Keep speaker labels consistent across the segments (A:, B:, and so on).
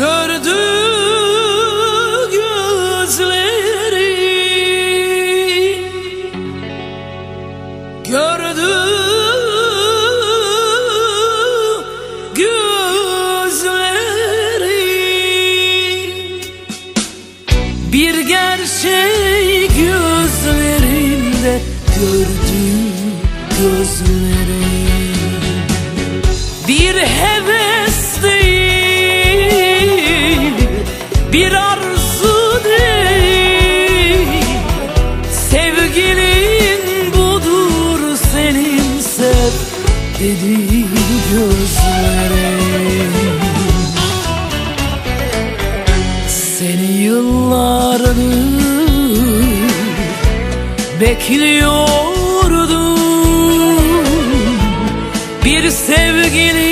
A: gördü gözleri. Gördü gözleri. Bir gerçek gözlerinde gördü gözleri. Bir heves bir arzu değil. Sevgilin budur senin sev dedi gözlerim seni yıllardır bekliyordum. Bir sevgilim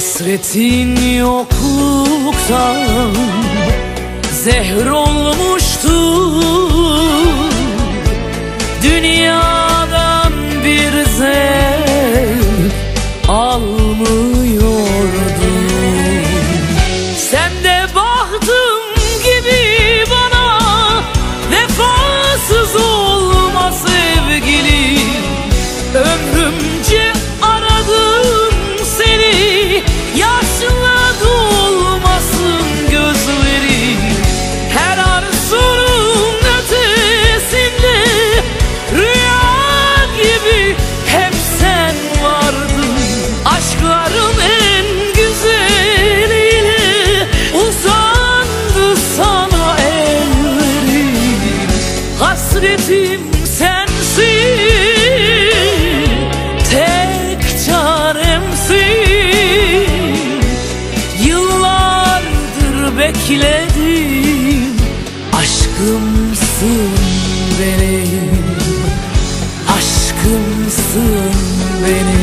A: Hasretin yokluktan Zehr olmuştu Hasretim sensin Tek çaremsin. Yıllardır bekledim Aşkımsın benim Aşkımsın benim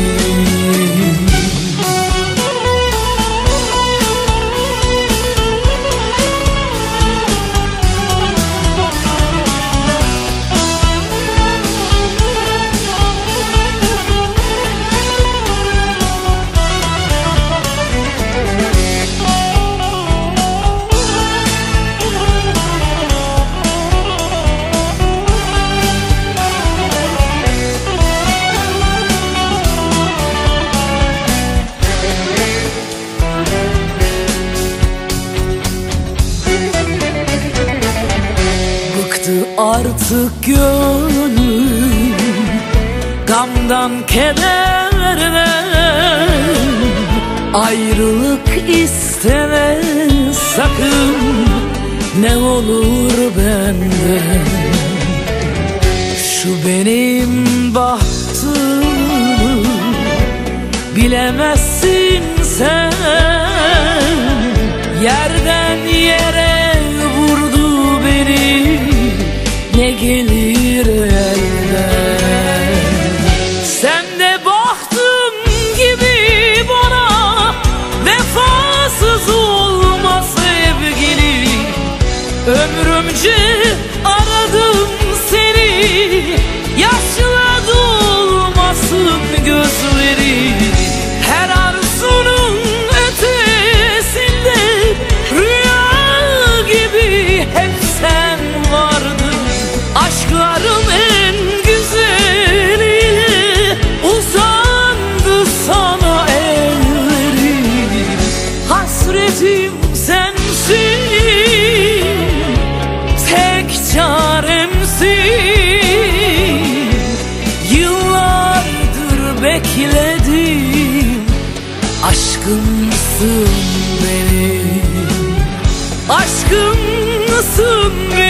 A: artık gönlüm Gamdan kederden Ayrılık isteme sakın Ne olur benden. Şu benim bahtım Bilemezsin sen. Yerden yere gelir elden Sen de bahtım gibi bana Vefasız olma sevgili. Ömrümce aradım Hasretim sensin. Tek çaremsin. Yıllardır bekledim. Aşkımsın benim. Aşkımsın benim